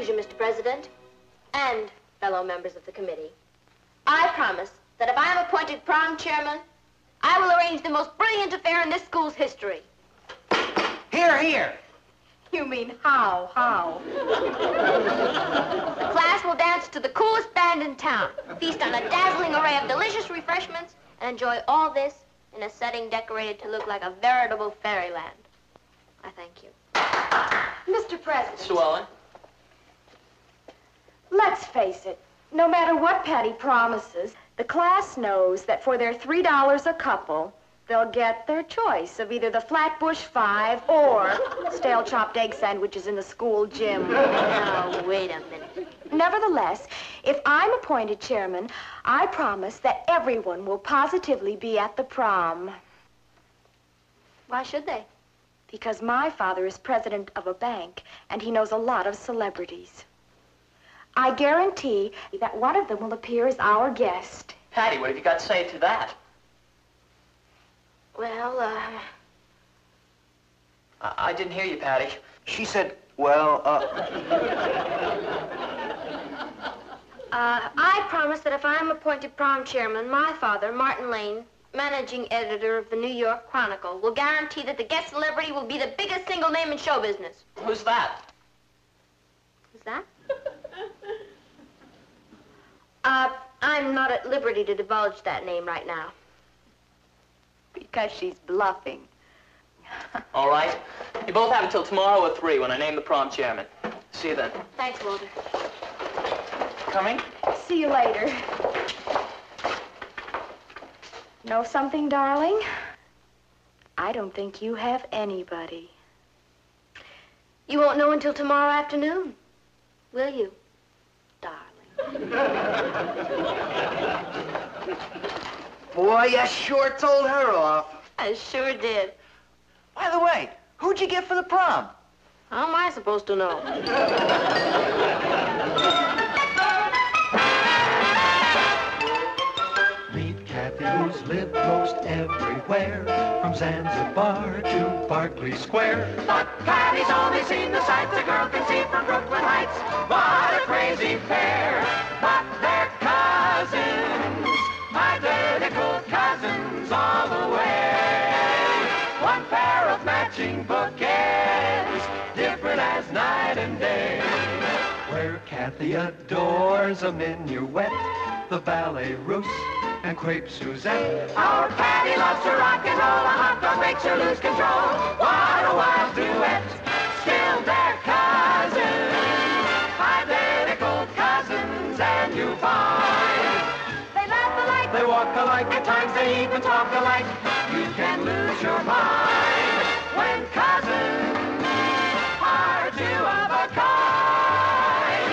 conclusion, Mr. President, and fellow members of the committee, I promise that if I am appointed prom chairman, I will arrange the most brilliant affair in this school's history. Here, here. You mean how, how? The class will dance to the coolest band in town, feast on a dazzling array of delicious refreshments, and enjoy all this in a setting decorated to look like a veritable fairyland. I thank you. Mr. President. Sue Ellen. Let's face it, no matter what Patty promises, the class knows that for their $3 a couple, they'll get their choice of either the Flatbush Five or stale chopped egg sandwiches in the school gym. Now, wait a minute. Nevertheless, if I'm appointed chairman, I promise that everyone will positively be at the prom. Why should they? Because my father is president of a bank, and he knows a lot of celebrities. I guarantee that one of them will appear as our guest. Patty, what have you got to say to that? Well, uh, I, I didn't hear you, Patty. She said, well, uh, uh, I promise that if I'm appointed prom chairman, my father, Martin Lane, managing editor of the New York Chronicle, will guarantee that the guest celebrity will be the biggest single name in show business. Who's that? Who's that? Uh, I'm not at liberty to divulge that name right now. Because she's bluffing. All right. You both have until tomorrow at 3 when I name the prom chairman. See you then. Thanks, Walter. Coming? See you later. Know something, darling? I don't think you have anybody. You won't know until tomorrow afternoon, will you, darling? Boy, you sure told her off. I sure did. By the way, who'd you get for the prom? How am I supposed to know? Meet Kathy, who's lived most everywhere, from Zanzibar to Berkeley Square. But Patty's only seen the sights a girl can see from Brooklyn Heights. What a crazy pair! Matching bouquets, different as night and day. Where Kathy adores a minuet, the ballet russe, and crepe Suzette. Our Patty loves to rock and roll, a hot dog makes her lose control. What a wild duet! Still they're cousins, identical cousins, and you find they laugh alike, they walk alike, at times they even talk alike. You can lose your mind when cousins are two of a kind.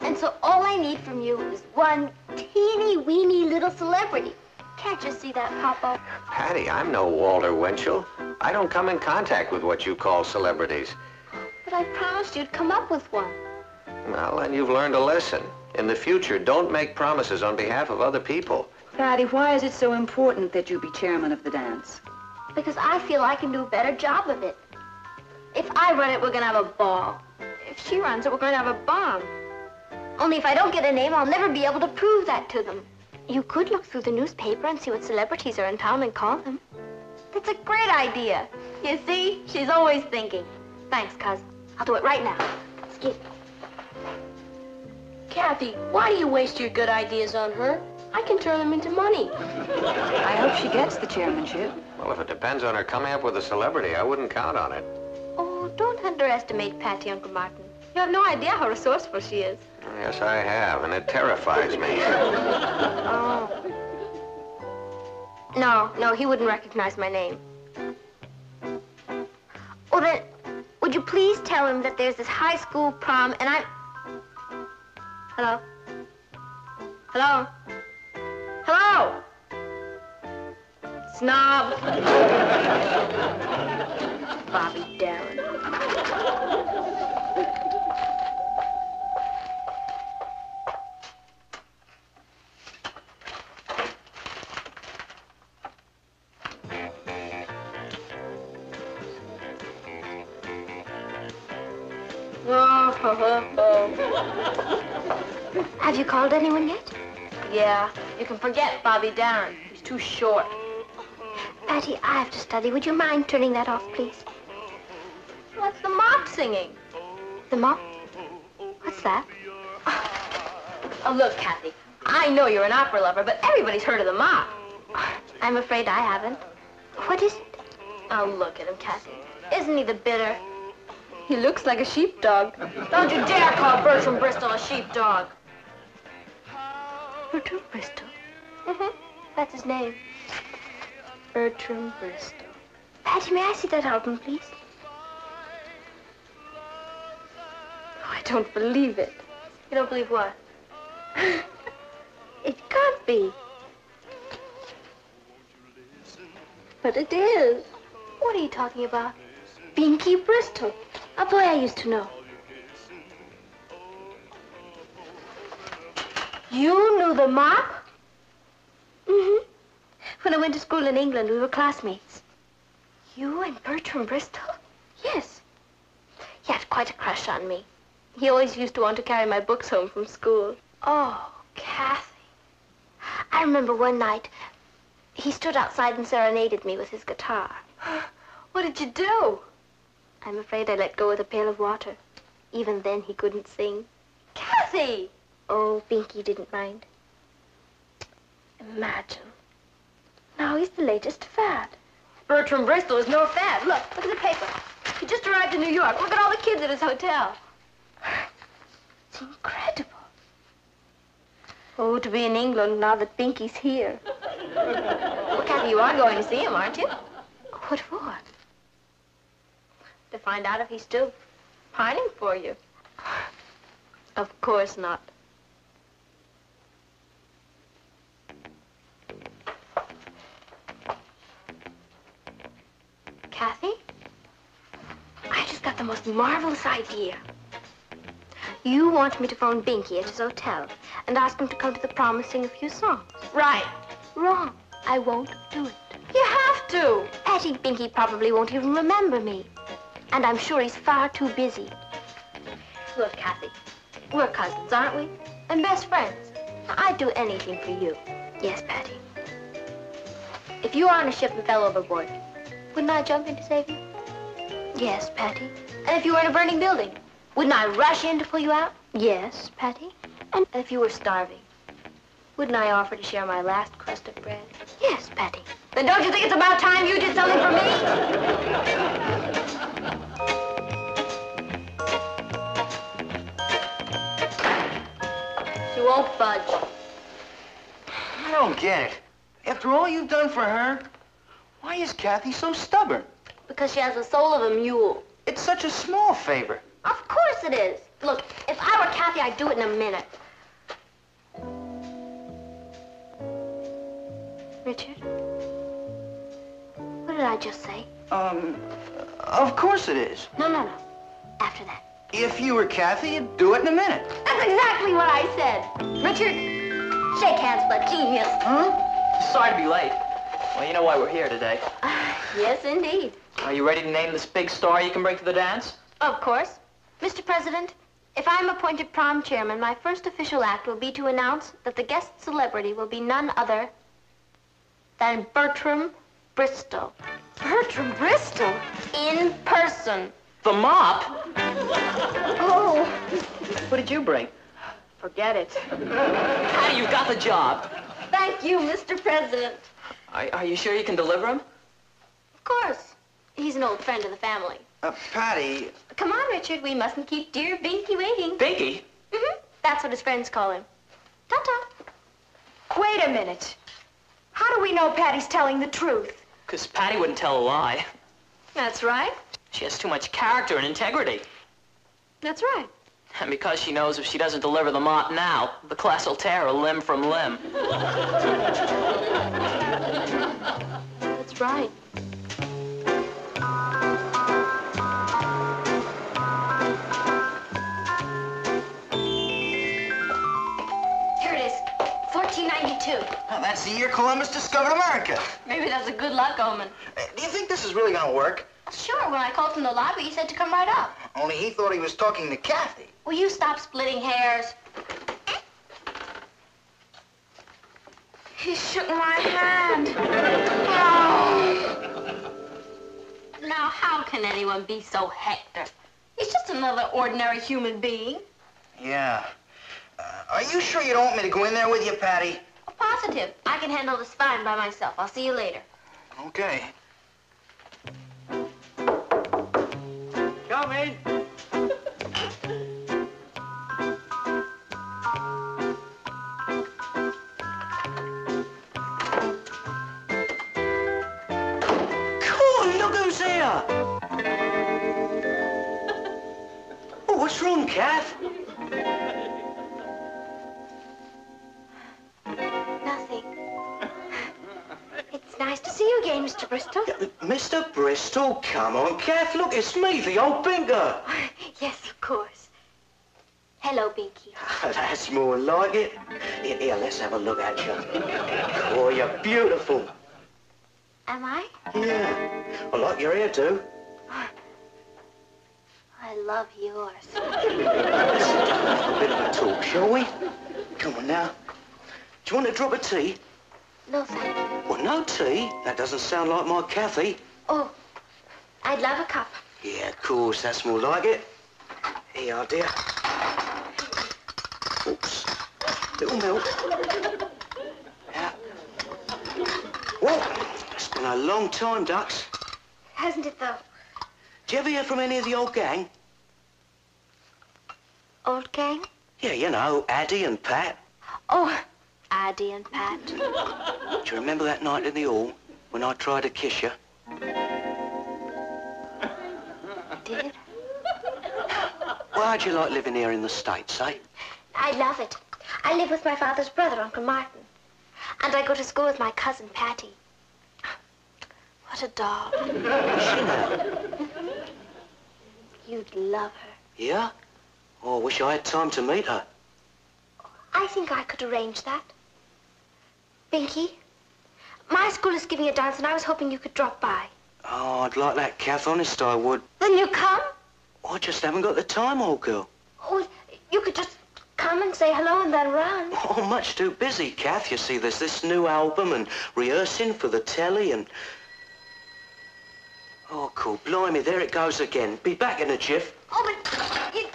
And so all I need from you is one teeny weeny little celebrity. Can't you see that, Papa? Patty, I'm no Walter Winchell. I don't come in contact with what you call celebrities. But I promised you'd come up with one. Well, then you've learned a lesson. In the future, don't make promises on behalf of other people. Patty, why is it so important that you be chairman of the dance? Because I feel I can do a better job of it. If I run it, we're gonna have a ball. If she runs it, we're gonna have a bomb. Only if I don't get a name, I'll never be able to prove that to them. You could look through the newspaper and see what celebrities are in town and call them. That's a great idea. You see, she's always thinking. Thanks, cousin. I'll do it right now. Excuse me. Kathy, why do you waste your good ideas on her? I can turn them into money. I hope she gets the chairmanship. Well, if it depends on her coming up with a celebrity, I wouldn't count on it. Oh, don't underestimate Patty, Uncle Martin. You have no idea how resourceful she is. Yes, I have, and it terrifies me. Oh. No, no, he wouldn't recognize my name. Well, then, would you please tell him that there's this high school prom and I'm... Hello? Hello? Hello? Snob. Bobby Darin. Oh, Have you called anyone yet? yeah, you can forget Bobby Darin. He's too short. Patty, I have to study. Would you mind turning that off, please? What's the mop singing? The mop? What's that? Oh, look, Kathy. I know you're an opera lover, but everybody's heard of the mop. I'm afraid I haven't. What is it? Oh, look at him, Kathy. Isn't he the bitter? He looks like a sheepdog. Don't you dare call Bertram Bristol a sheepdog. Bertram Bristol. Mm-hmm. That's his name. Bertram Bristol. Patty, may I see that album, please? Oh, I don't believe it. You don't believe what? It can't be. But it is. What are you talking about? Binky Bristol. A boy I used to know. You the mop? Mm-hmm. When I went to school in England, we were classmates. You and Bertram Bristol? Yes. He had quite a crush on me. He always used to want to carry my books home from school. Oh, Kathy. I remember one night, he stood outside and serenaded me with his guitar. What did you do? I'm afraid I let go with a pail of water. Even then, he couldn't sing. Kathy! Oh, Binky didn't mind. Imagine. Now he's the latest fad. Bertram Bristol is no fad. Look, look at the paper. He just arrived in New York. Look at all the kids at his hotel. It's incredible. Oh, to be in England now that Binky's here. Well, Kathy, you are going to see him, aren't you? What for? To find out if he's still pining for you. Of course not. Kathy? I just got the most marvelous idea. You want me to phone Binky at his hotel and ask him to come to the prom and sing a few songs. Right. Wrong. I won't do it. You have to. Patty Binky probably won't even remember me. And I'm sure he's far too busy. Look, Kathy, we're cousins, aren't we? And best friends. I'd do anything for you. Yes, Patty. If you were on a ship and fell overboard, wouldn't I jump in to save you? Yes, Patty. And if you were in a burning building, wouldn't I rush in to pull you out? Yes, Patty. And if you were starving, wouldn't I offer to share my last crust of bread? Yes, Patty. Then don't you think it's about time you did something for me? She won't budge. I don't get it. After all you've done for her, why is Kathy so stubborn? Because she has the soul of a mule. It's such a small favor. Of course it is. Look, if I were Kathy, I'd do it in a minute. Richard? What did I just say? Um, of course it is. No, no, no. After that. If you were Kathy, you'd do it in a minute. That's exactly what I said. Richard, shake hands but genius. Huh? Sorry to be late. Well, you know why we're here today. Yes, indeed. Are you ready to name this big star you can bring to the dance? Of course. Mr. President, if I'm appointed prom chairman, my first official act will be to announce that the guest celebrity will be none other than Bertram Bristol. Bertram Bristol? In person. The mop? Oh, What did you bring? forget it. Patty, you got the job. Thank you, Mr. President. Are, are you sure you can deliver him? Of course. He's an old friend of the family. Uh, Patty, Come on, Richard. We mustn't keep dear Binky waiting. Binky? hmm That's what his friends call him. Ta-ta. Wait a minute. How do we know Patty's telling the truth? Because Patty wouldn't tell a lie. That's right. She has too much character and integrity. That's right. And because she knows if she doesn't deliver the mop now, the class will tear her limb from limb. That's right. Here it is. 1492. oh, that's the year Columbus discovered America. Maybe that's a good luck omen. Uh, Do you think this is really gonna work? Sure, when I called from the lobby, he said to come right up. Only he thought he was talking to Kathy. Will you stop splitting hairs? He shook my hand. Oh. Now, how can anyone be so Hector? He's just another ordinary human being. Yeah. Uh, are you sure you don't want me to go in there with you, Patty? Oh, positive. I can handle this fine by myself. I'll see you later. Okay. Bristol, come on, Kath. Look, it's me, the old bingo. Oh, yes, of course. Hello, Binky. That's more like it. Here, here, let's have a look at you. Oh, you're beautiful. Am I? Yeah. I like your hair, too. Oh, I love yours. Let's sit down for a bit of a talk, shall we? Come on now. Do you want a drop of tea? No, thank you. Well, no tea. That doesn't sound like my Kathy. Oh, I'd love a cup. Yeah, of course. That's more like it. Here you are, dear. Oops. Little milk. Yeah. Well, it's been a long time, Ducks. Hasn't it, though? Do you ever hear from any of the old gang? Old gang? Yeah, you know, Addie and Pat. Oh, Addie and Pat. Do you remember that night in the hall when I tried to kiss you? Did? How'd you like living here in the States, eh? I love it. I live with my father's brother, Uncle Martin. And I go to school with my cousin, Patty. What a doll. Is she now? You'd love her. Yeah? Oh, I wish I had time to meet her. I think I could arrange that. Binky, my school is giving a dance, and I was hoping you could drop by. Oh, I'd like that, Kath. Honest, I would. Then you come? I just haven't got the time, old girl. Oh, you could just come and say hello and then run. Oh, much too busy, Kath. You see, there's this new album and rehearsing for the telly and... Oh, cool. Blimey, there it goes again. Be back in a jiff. Oh, but you...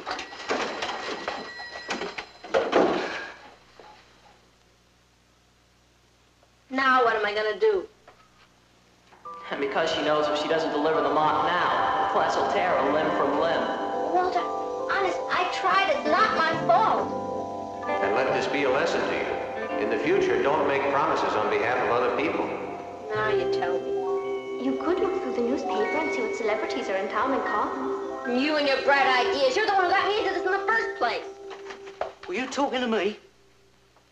Now what am I gonna do? And because she knows if she doesn't deliver the mop now, the class will tear her limb from limb. Walter, honest, I tried. It's not my fault. And let this be a lesson to you. In the future, don't make promises on behalf of other people. Now you tell me. You could look through the newspaper and see what celebrities are in town and call. You and your bright ideas. You're the one who got me into this in the first place. Were you talking to me?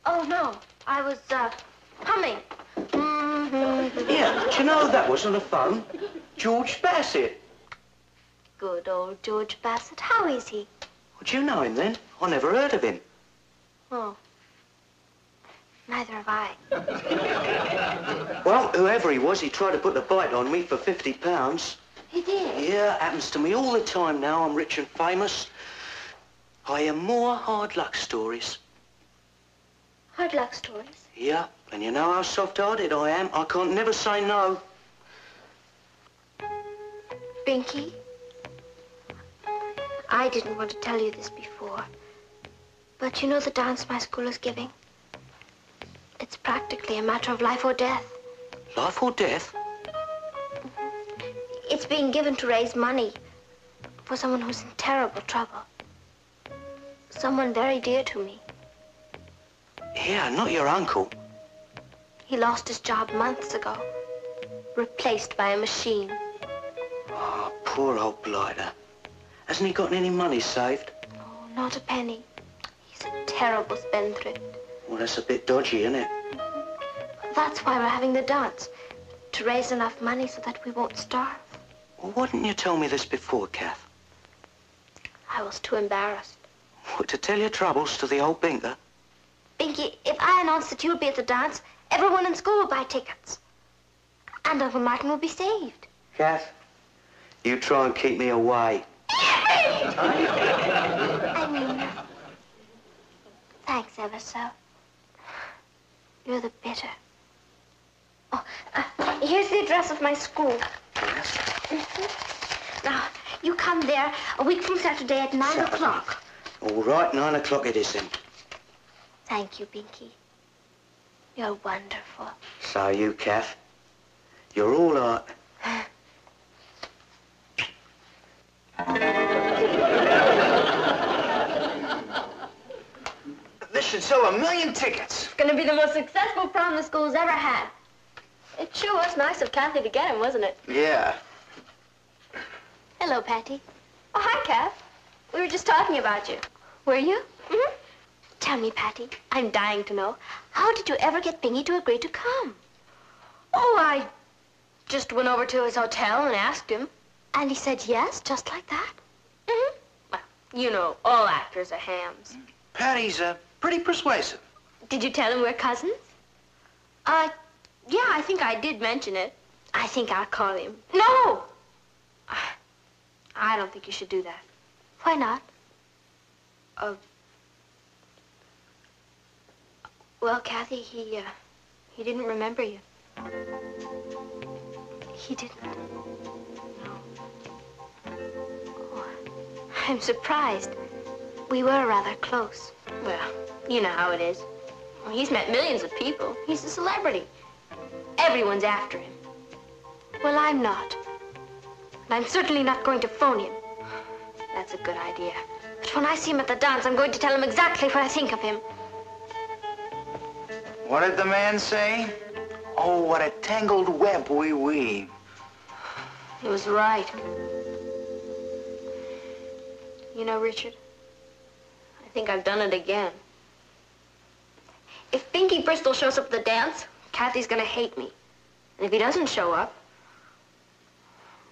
Oh, no. I was, uh, humming. Mm-hmm. Yeah, do you know that was on the fun? George Bassett. Good old George Bassett. How is he? Well, do you know him then? I never heard of him. Oh. Neither have I. Well, whoever he was, he tried to put the bite on me for 50 pounds. He did? Yeah, happens to me all the time now. I'm rich and famous. I hear more hard luck stories. Hard luck stories. Yeah, and you know how soft-hearted I am. I can't never say no. Binky, I didn't want to tell you this before, but you know the dance my school is giving? It's practically a matter of life or death. Life or death? It's being given to raise money for someone who's in terrible trouble. Someone very dear to me. Yeah, not your uncle. He lost his job months ago, replaced by a machine. Oh, poor old blighter. Hasn't he got any money saved? Oh, not a penny. He's a terrible spendthrift. Well, that's a bit dodgy, isn't it? That's why we're having the dance, to raise enough money so that we won't starve. Well, why didn't you tell me this before, Kath? I was too embarrassed. What, to tell your troubles to the old binker? Binky, if I announced that you'd be at the dance Everyone in school will buy tickets. And Uncle Martin will be saved. Kath, you try and keep me away. I mean, thanks ever so. You're the bitter. Oh, uh, here's the address of my school. Mhm. Now, you come there a week from Saturday at nine o'clock. All right, nine o'clock it is then. Thank you, Binky. You're wonderful. So are you, Kath. You're all all right. This should sell a million tickets. It's gonna be the most successful prom the school's ever had. It sure was nice of Kathy to get him, wasn't it? Yeah. Hello, Patty. Oh, hi, Kath. We were just talking about you. Were you? Tell me, Patty, I'm dying to know, how did you ever get Binky to agree to come? Oh, I just went over to his hotel and asked him. And he said yes, just like that? Mm-hmm. Well, you know, all actors are hams. Patty's uh, pretty persuasive. Did you tell him we're cousins? Uh, yeah, I think I did mention it. I think I'll call him. No! I don't think you should do that. Why not? Uh, well, Kathy, he, uh, he didn't remember you. He didn't. No. Oh, I'm surprised. We were rather close. Well, you know how it is. Well, he's met millions of people. He's a celebrity. Everyone's after him. Well, I'm not. And I'm certainly not going to phone him. That's a good idea. But when I see him at the dance, I'm going to tell him exactly what I think of him. What did the man say? Oh, what a tangled web we weave. He was right. You know, Richard, I think I've done it again. If Binky Bristol shows up at the dance, Kathy's gonna hate me. And if he doesn't show up,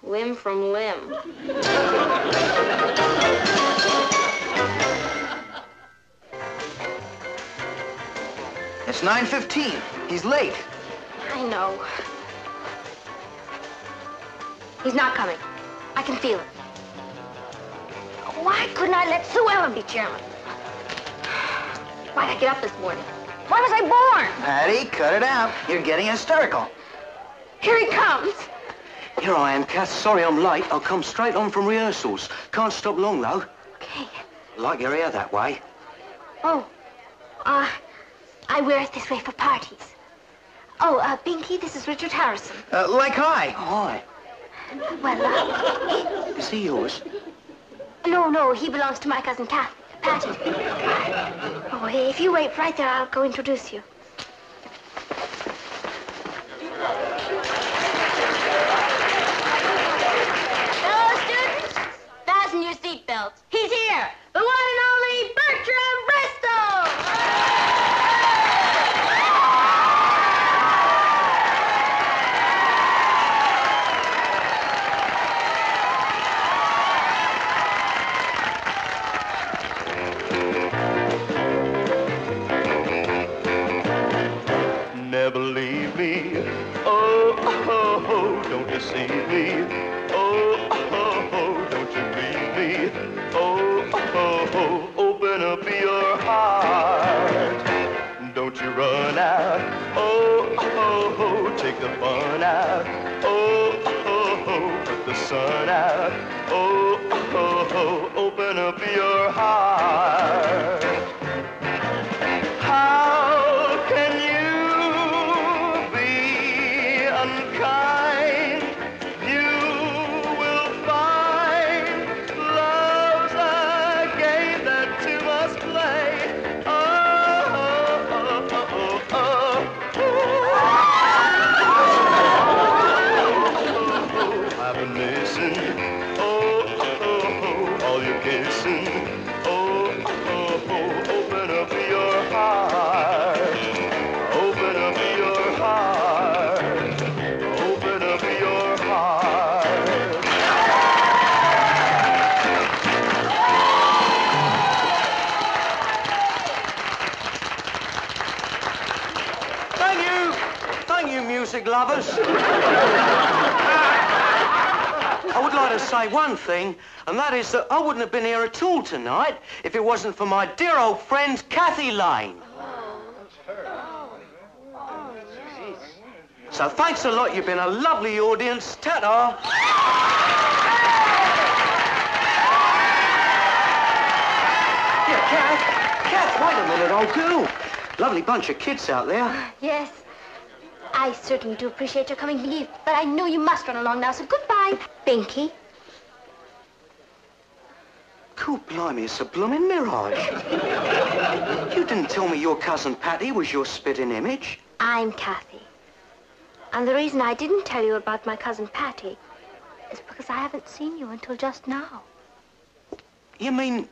limb from limb. It's 9.15. He's late. I know. He's not coming. I can feel it. Why couldn't I let Sue Ellen be chairman? Why'd I get up this morning? Why was I born? Patty, cut it out. You're getting hysterical. Here he comes. Here I am, Kath. Sorry I'm late. I'll come straight on from rehearsals. Can't stop long, though. Okay. Like your hair that way. Oh, uh, I wear it this way for parties. Oh, uh, Binky, this is Richard Harrison. Uh, like I. Hi. Well, uh, Is he yours? no, no, he belongs to my cousin Kath, Patty. Oh, if you wait right there, I'll go introduce you. Fellow students, fasten your seatbelts. He's here, the one and only Bertram Bristol. Say one thing, and that is that I wouldn't have been here at all tonight if it wasn't for my dear old friend, Kathy Lane. So thanks a lot. You've been a lovely audience. Ta-ta. Yeah, Kath. Kath, wait a minute, old girl. Lovely bunch of kids out there. Yes. I certainly do appreciate your coming, Binky, but I know you must run along now, so goodbye, Binky. Cool, blimey, it's a blooming mirage. you didn't tell me your cousin Patty was your spitting image. I'm Kathy. And the reason I didn't tell you about my cousin Patty is because I haven't seen you until just now. You mean...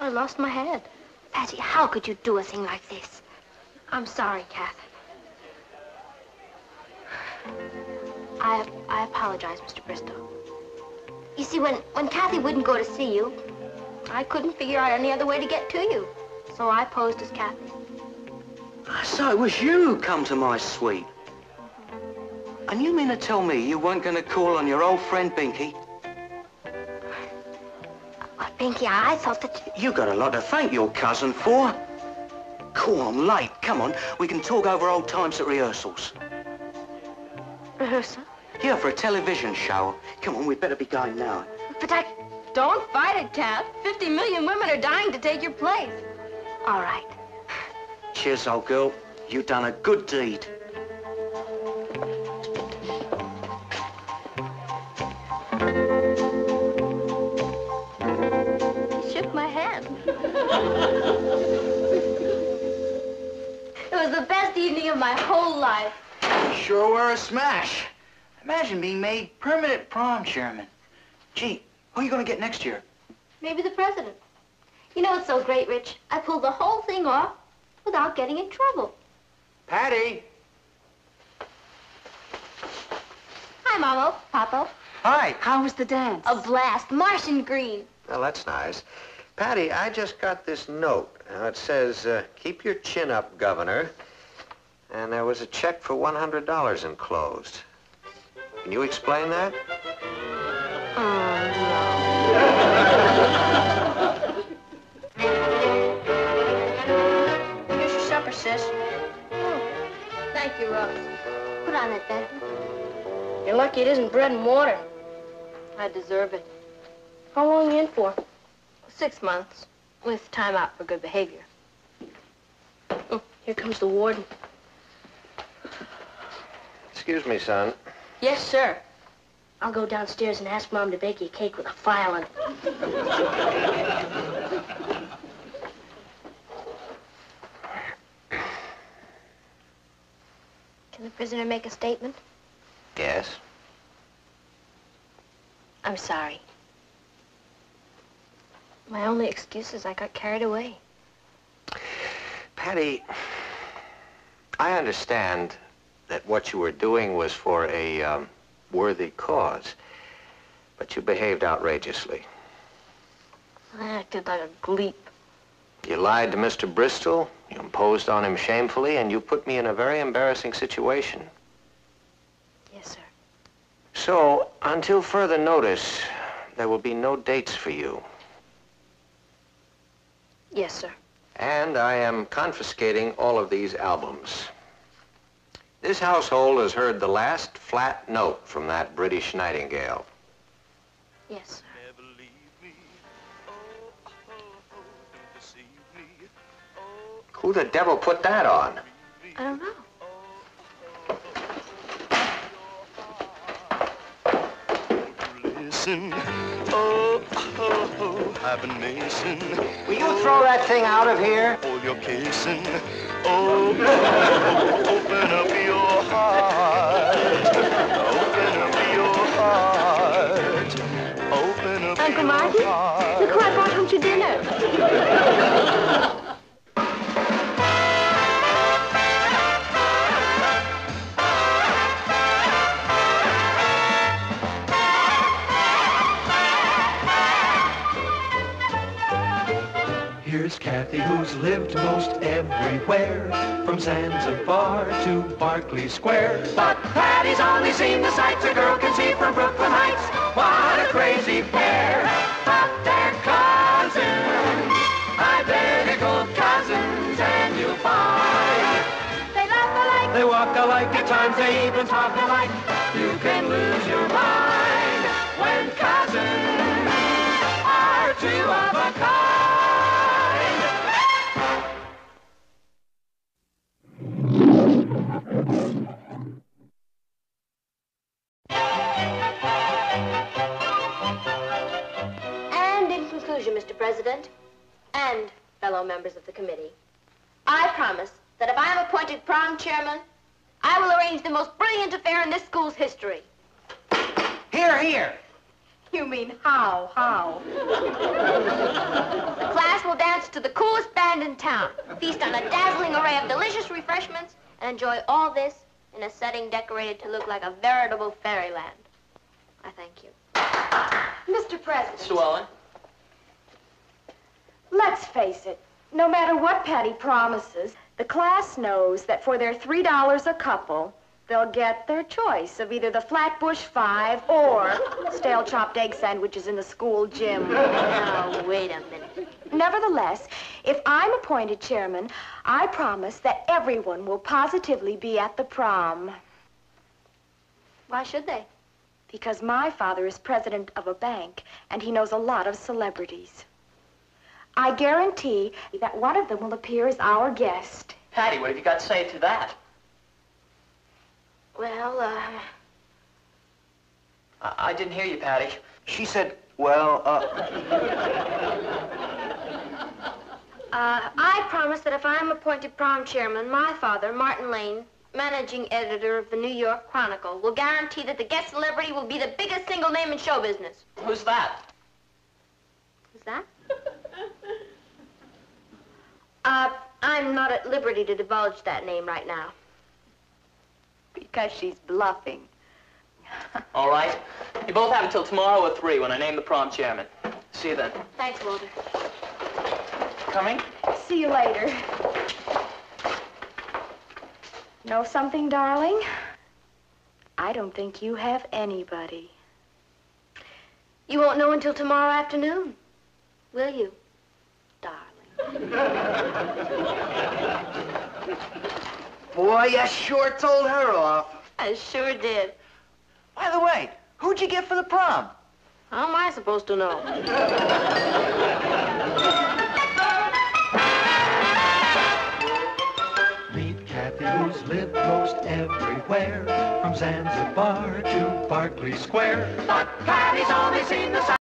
I lost my head. Patty, how could you do a thing like this? I'm sorry, Kath. I, I apologize, Mr. Bristol. You see, when, when Kathy wouldn't go to see you, I couldn't figure out any other way to get to you. So I posed as Kathy. So it was you who come to my suite. And you mean to tell me you weren't going to call on your old friend Binky? Well, Binky, I thought that you... You got a lot to thank your cousin for. Cool, I'm late. Come on, we can talk over old times at rehearsals. Rehearsal? Yeah, for a television show. Come on, we'd better be going now. But I... Don't fight it, Kath. Fifty million women are dying to take your place. All right. Cheers, old girl. You've done a good deed. He shook my hand. it was the best evening of my whole life. Sure were a smash. Imagine being made permanent prom chairman. Gee, who are you going to get next year? Maybe the president. You know what's so great, Rich? I pulled the whole thing off without getting in trouble. Patty. Hi, Mamo, Papa. Hi. How was the dance? A blast. Martian green. Well, that's nice. Patty, I just got this note. Now, it says, uh, keep your chin up, Governor. And there was a check for $100 enclosed. Can you explain that? Oh, no. Here's your supper, sis. Oh, thank you, Ross. Put on that bed. You're lucky it isn't bread and water. I deserve it. How long you in for? Six months, with time out for good behavior. Oh, here comes the warden. Excuse me, son. Yes, sir. I'll go downstairs and ask Mom to bake you a cake with a file in it. Can the prisoner make a statement? Yes? I'm sorry. My only excuse is I got carried away. Patty, I understand that what you were doing was for a um, worthy cause, but you behaved outrageously. I acted like a gleep. You lied to Mr. Bristol, you imposed on him shamefully, and you put me in a very embarrassing situation. Yes, sir. So, until further notice, there will be no dates for you. Yes, sir. And I am confiscating all of these albums. This household has heard the last flat note from that British nightingale. Yes, sir. Who the devil put that on? I don't know. Listen, oh, oh, oh, hibernation. Will you throw that thing out of here? Hold your casing. Oh, open up your heart. Open up your heart. Open up Uncle your Martin, heart. look who I brought home to dinner. lived most everywhere, from Zanzibar to Berkeley Square. But Patty's only seen the sights a girl can see from Brooklyn Heights. What a crazy pair, but they're cousins, identical cousins, and you'll find They laugh alike. they walk alike, at times they even talk alike. You can lose your mind when cousins are two of a kind. Fellow members of the committee, I promise that if I am appointed prom chairman, I will arrange the most brilliant affair in this school's history. Here, here. You mean how, how? The class will dance to the coolest band in town, feast on a dazzling array of delicious refreshments, and enjoy all this in a setting decorated to look like a veritable fairyland. I thank you. Mr. President, Sue Ellen? Let's face it. No matter what Patty promises, the class knows that for their $3 a couple, they'll get their choice of either the Flatbush Five or stale chopped egg sandwiches in the school gym. Now, wait a minute. Nevertheless, if I'm appointed chairman, I promise that everyone will positively be at the prom. Why should they? Because my father is president of a bank, and he knows a lot of celebrities. I guarantee that one of them will appear as our guest. Patty, what have you got to say to that? Well, uh, I, I didn't hear you, Patty. She said, well, uh, uh, I promise that if I'm appointed prom chairman, my father, Martin Lane, managing editor of the New York Chronicle, will guarantee that the guest celebrity will be the biggest single name in show business. Who's that? Who's that? Uh, I'm not at liberty to divulge that name right now. Because she's bluffing. All right. You both have until tomorrow at 3 when I name the prom chairman. See you then. Thanks, Walter. Coming? See you later. Know something, darling? I don't think you have anybody. You won't know until tomorrow afternoon, will you, darling? Boy, you sure told her off. I sure did. By the way, who'd you get for the prom? How am I supposed to know? Meet Kathy who's lived most everywhere, from Zanzibar to Berkeley Square. But Patty's only seen the